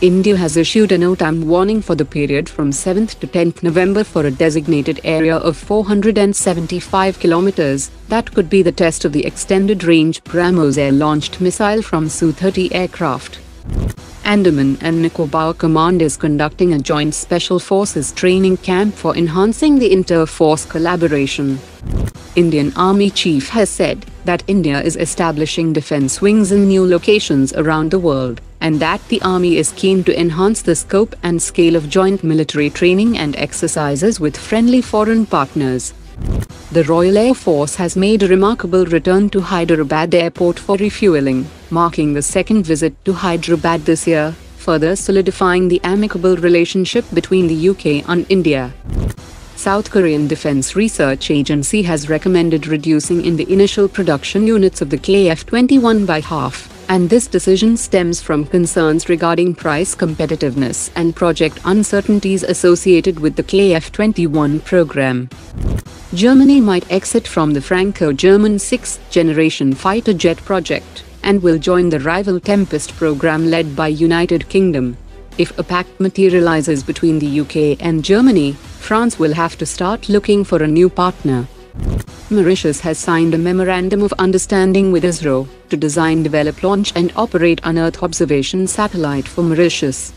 India has issued a NOTAM warning for the period from 7th to 10th November for a designated area of 475 kilometers that could be the test of the extended-range BrahMos air-launched missile from Su-30 aircraft. Andaman and Nicobar Command is conducting a joint special forces training camp for enhancing the inter-force collaboration. Indian Army Chief has said that India is establishing defense wings in new locations around the world and that the Army is keen to enhance the scope and scale of joint military training and exercises with friendly foreign partners. The Royal Air Force has made a remarkable return to Hyderabad Airport for refueling, marking the second visit to Hyderabad this year, further solidifying the amicable relationship between the UK and India. South Korean Defense Research Agency has recommended reducing in the initial production units of the KF-21 by half and this decision stems from concerns regarding price competitiveness and project uncertainties associated with the KF-21 program. Germany might exit from the Franco-German sixth-generation fighter jet project and will join the rival Tempest program led by United Kingdom. If a pact materializes between the UK and Germany, France will have to start looking for a new partner. Mauritius has signed a Memorandum of Understanding with ISRO to design, develop, launch and operate an Earth observation satellite for Mauritius.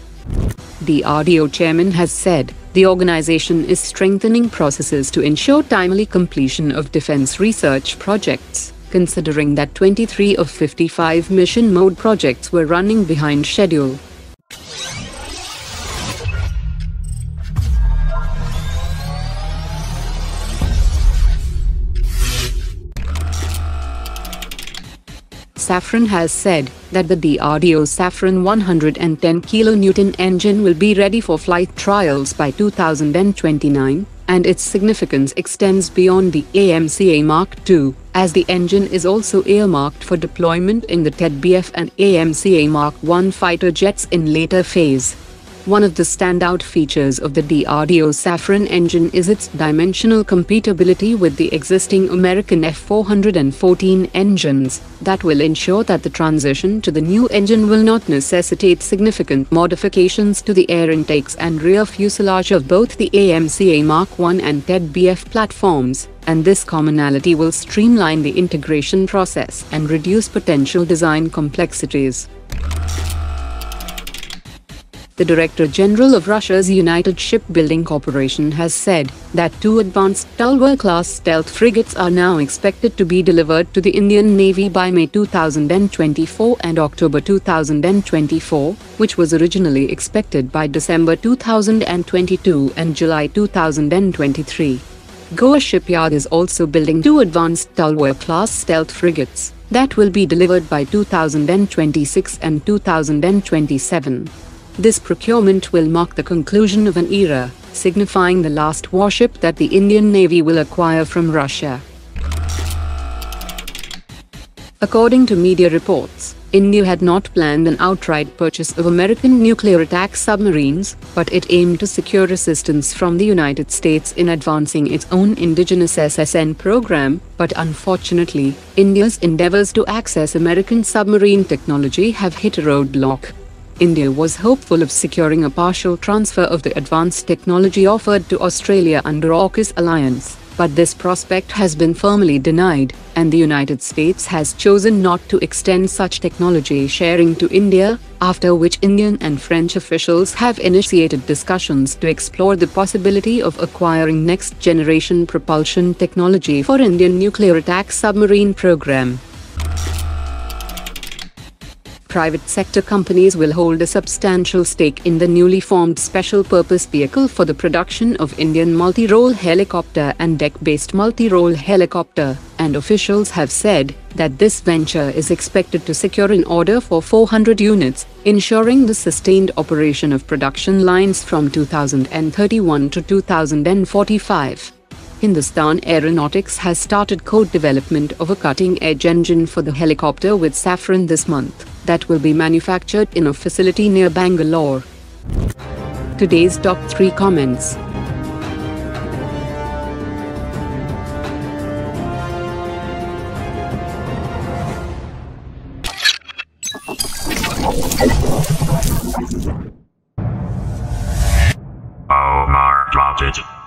DRDO chairman has said the organization is strengthening processes to ensure timely completion of defense research projects, considering that 23 of 55 mission mode projects were running behind schedule. Safran has said that the DRDO Safran 110 kN engine will be ready for flight trials by 2029, and its significance extends beyond the AMCA Mark II, as the engine is also earmarked for deployment in the TED-BF and AMCA Mark I fighter jets in later phase. One of the standout features of the DRDO Safran engine is its dimensional compatibility with the existing American F414 engines, that will ensure that the transition to the new engine will not necessitate significant modifications to the air intakes and rear fuselage of both the AMCA Mark I and TED-BF platforms, and this commonality will streamline the integration process and reduce potential design complexities. The Director General of Russia's United Shipbuilding Corporation has said that two advanced Talwar-class stealth frigates are now expected to be delivered to the Indian Navy by May 2024 and October 2024, which was originally expected by December 2022 and July 2023. Goa Shipyard is also building two advanced Talwar-class stealth frigates that will be delivered by 2026 and 2027. This procurement will mark the conclusion of an era, signifying the last warship that the Indian Navy will acquire from Russia. According to media reports, India had not planned an outright purchase of American nuclear attack submarines, but it aimed to secure assistance from the United States in advancing its own indigenous SSN program, but unfortunately, India's endeavors to access American submarine technology have hit a roadblock. India was hopeful of securing a partial transfer of the advanced technology offered to Australia under AUKUS alliance, but this prospect has been firmly denied, and the United States has chosen not to extend such technology sharing to India, after which Indian and French officials have initiated discussions to explore the possibility of acquiring next-generation propulsion technology for Indian nuclear attack submarine program private sector companies will hold a substantial stake in the newly formed special purpose vehicle for the production of Indian multi-role helicopter and deck-based multi-role helicopter, and officials have said that this venture is expected to secure an order for 400 units, ensuring the sustained operation of production lines from 2031 to 2045. Hindustan Aeronautics has started code development of a cutting-edge engine for the helicopter with Safran this month that will be manufactured in a facility near Bangalore. Today's top 3 comments. Omar dropped it.